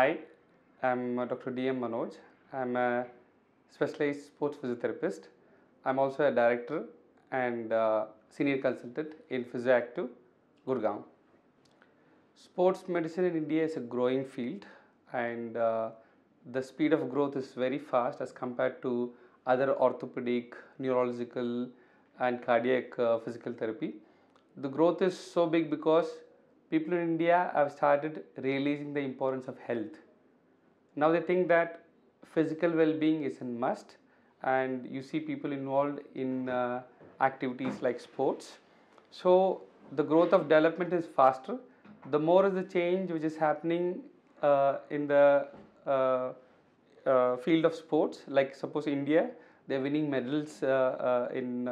Hi, I'm uh, Dr. DM Manoj. I'm a specialized sports physiotherapist. I'm also a director and uh, senior consultant in PhysioActive, Gurgaon. Sports medicine in India is a growing field, and uh, the speed of growth is very fast as compared to other orthopedic, neurological, and cardiac uh, physical therapy. The growth is so big because people in India have started realizing the importance of health. Now they think that physical well-being is a must, and you see people involved in uh, activities like sports. So the growth of development is faster. The more is the change which is happening uh, in the uh, uh, field of sports, like suppose India, they're winning medals uh, uh, in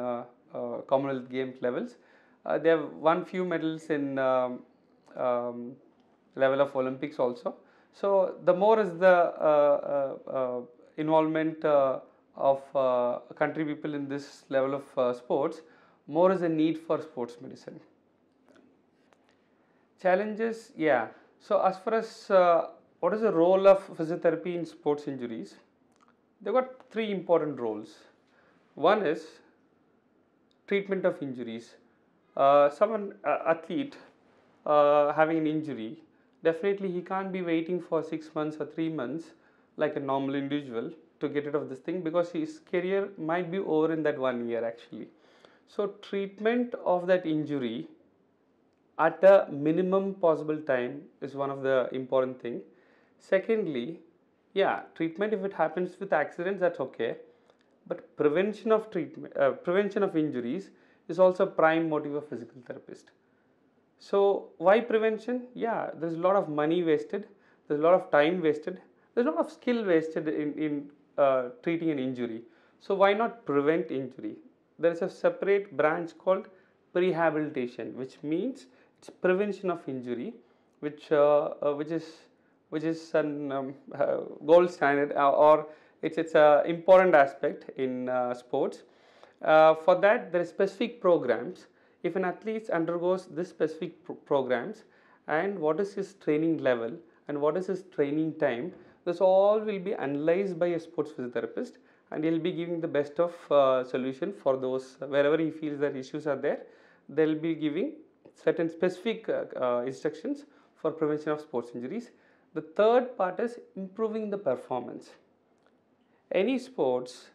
Commonwealth Games levels. They have won few medals in um, um, level of Olympics also. So the more is the uh, uh, uh, involvement of country people in this level of sports, more is the need for sports medicine. Challenges, yeah. So as far as what is the role of physiotherapy in sports injuries? They've got three important roles. One is treatment of injuries. Uh, someone uh, athlete uh, having an injury, definitely he can't be waiting for six months or three months like a normal individual to get rid of this thing because his career might be over in that one year actually. So treatment of that injury at a minimum possible time is one of the important thing. Secondly, yeah, treatment if it happens with accidents that's okay, but prevention of treatment, uh, prevention of injuries is also prime motive of physical therapist. So why prevention? Yeah, there's a lot of money wasted, there's a lot of time wasted, there's a lot of skill wasted in in uh, treating an injury. So why not prevent injury? There is a separate branch called rehabilitation, which means it's prevention of injury, which uh, uh, which is which is an um, uh, gold standard uh, or it's it's important aspect in uh, sports. For that, there are specific programs. If an athlete undergoes this specific pro- programs and what is his training level and what is his training time, this all will be analyzed by a sports physiotherapist and he'll be giving the best of uh, solution for those wherever he feels that issues are there. They'll be giving certain specific uh, uh, instructions for prevention of sports injuries. The third part is improving the performance. Any sports,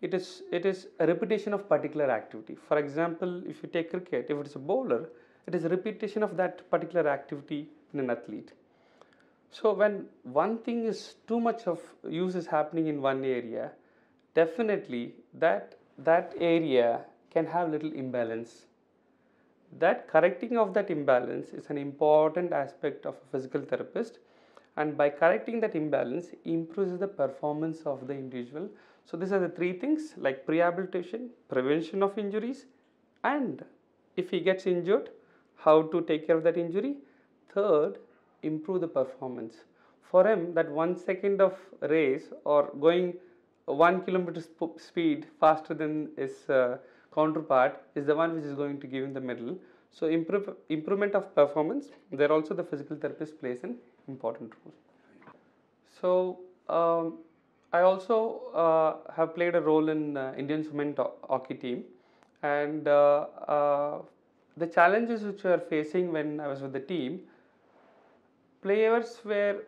it is it is a repetition of particular activity. For example, if you take cricket, if it is a bowler, it is a repetition of that particular activity in an athlete. So when one thing is too much of use is happening in one area, definitely that that area can have little imbalance that correcting of that imbalance is an important aspect of a physical therapist and by correcting that imbalance improves the performance of the individual so these are the three things like rehabilitation prevention of injuries and if he gets injured how to take care of that injury third improve the performance for him that one second of race or going one kilometer sp- speed faster than his uh, counterpart is the one which is going to give him the medal. So improve, improvement of performance, there also the physical therapist plays an important role. So um, I also uh, have played a role in uh, Indian women hockey team, and uh, uh, the challenges which we are facing when I was with the team, players were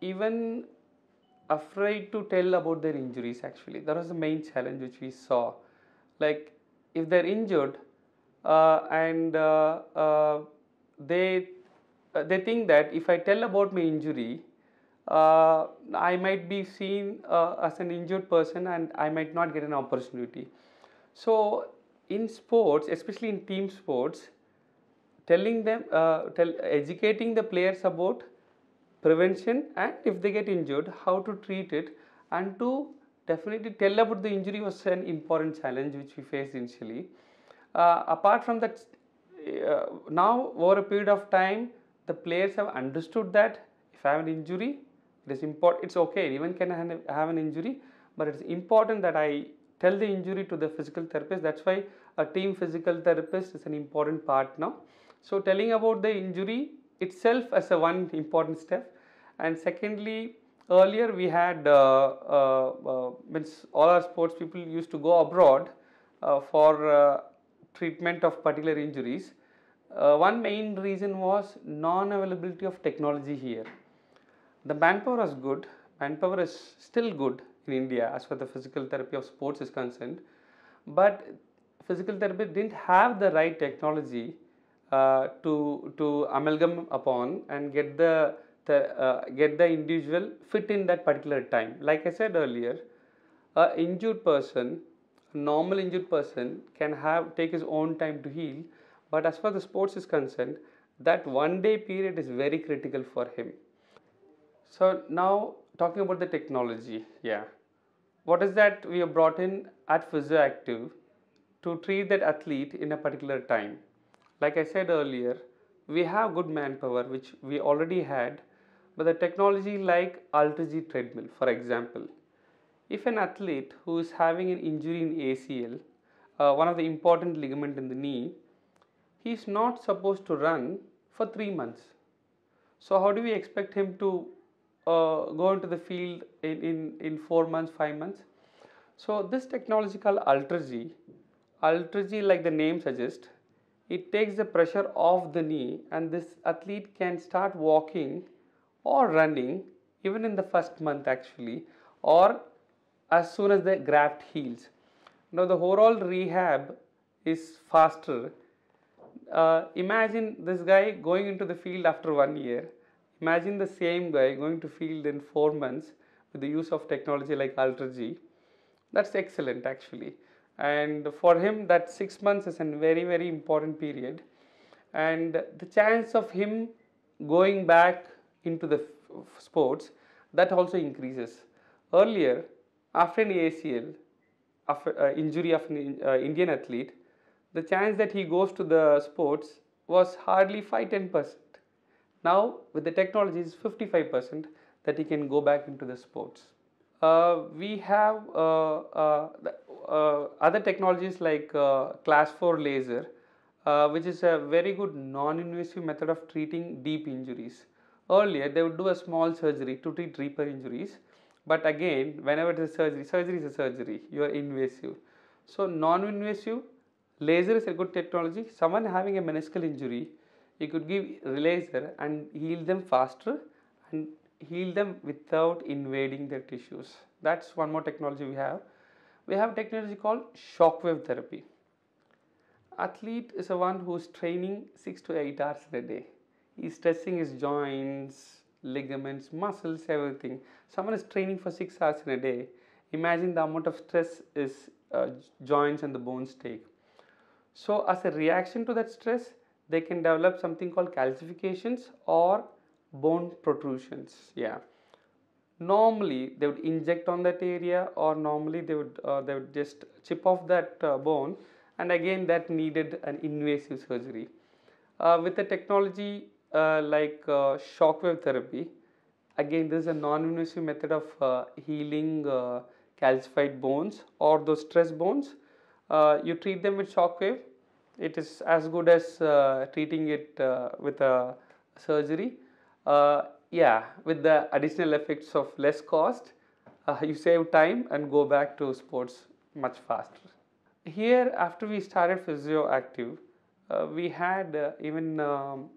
even afraid to tell about their injuries actually. That was the main challenge which we saw. Like if they're injured uh, and uh, they they think that if i tell about my injury uh, i might be seen uh, as an injured person and i might not get an opportunity. So in sports especially in team sports telling them uh, tell, educating the players about prevention and if they get injured how to treat it and to definitely tell about the injury was an important challenge which we faced initially. Uh, apart from that uh, now over a period of time the players have understood that if i have an injury it is important it's okay anyone can have an injury but it's important that i tell the injury to the physical therapist that's why a team physical therapist is an important part now so telling about the injury itself as a one important step And secondly, earlier we had uh, uh, uh, means all our sports people used to go abroad uh, for uh, treatment of particular injuries. Uh, one main reason was non-availability of technology here. The manpower is good. Manpower is still good in India as far as the physical therapy of sports is concerned, but physical therapy didn't have the right technology uh, to to amalgam upon and get the, the uh, get the individual fit in that particular time. Like I said earlier, a injured person, a normal injured person can have take his own time to heal, but as far as the sports is concerned, that one day period is very critical for him. So now talking about the technology, yeah. What is that we have brought in at Physioactive to treat that athlete in a particular time? Like I said earlier, we have good manpower which we already had, but the technology like AlterG treadmill, for example, if an athlete who is having an injury in ACL, uh, one of the important ligament in the knee, he is not supposed to run for three months. So how do we expect him to uh, go into the field in, in, in four months, five months. So this technology called AlterG, AlterG like the name suggests, it takes the pressure off the knee and this athlete can start walking or running even in the first month actually or as soon as the graft heals. Now the overall rehab is faster. Uh, imagine this guy going into the field after one year Imagine the same guy going to field in four months with the use of technology like AlterG. That's excellent actually. And for him, that six months is a very, very important period. And the chance of him going back into the sports, that also increases. Earlier, after an ACL, after uh, injury of an uh, Indian athlete, the chance that he goes to the sports was hardly 5 10 percent now with the technology is 55% that he can go back into the sports. Uh, we have uh, uh, uh other technologies like uh, class 4 laser uh, which is a very good non-invasive method of treating deep injuries. Earlier they would do a small surgery to treat deeper injuries but again whenever it is surgery, surgery is a surgery, you are invasive. So non-invasive laser is a good technology. Someone having a meniscal injury you could give laser and heal them faster and heal them without invading their tissues. That's one more technology we have. We have technology called shockwave therapy. Athlete is a one who's training 6 to 8 hours in a day. He's stressing his joints, ligaments, muscles, everything. Someone is training for 6 hours in a day. Imagine the amount of stress his uh, joints and the bones take. So as a reaction to that stress, they can develop something called calcifications or bone protrusions yeah. Normally they would inject on that area or normally they would uh, they would just chip off that uh, bone and again that needed an invasive surgery. Uh, with the technology uh, like uh, shockwave therapy again this is a non-invasive method of uh, healing calcified bones or those stress bones. You treat them with shockwave it is as good as uh, treating it uh, with a surgery. Uh, yeah, with the additional effects of less cost, uh, you save time and go back to sports much faster. Here, after we started Physioactive, uh, we had uh, even um,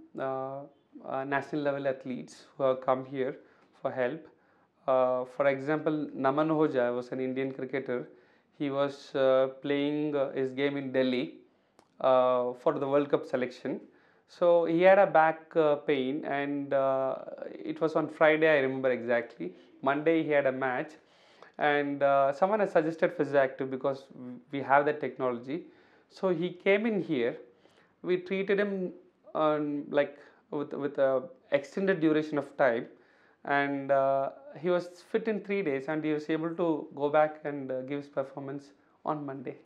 national level athletes who have come here for help. for example, Naman Ojha was an Indian cricketer. He was playing his game in Delhi for the World Cup selection. So he had a back uh, pain, and uh, it was on Friday. I remember exactly. Monday he had a match, and someone has suggested Physioactive because we have that technology. So he came in here. We treated him on like with with a extended duration of time and uh, he was fit in three days and he was able to go back and uh, give his performance on Monday.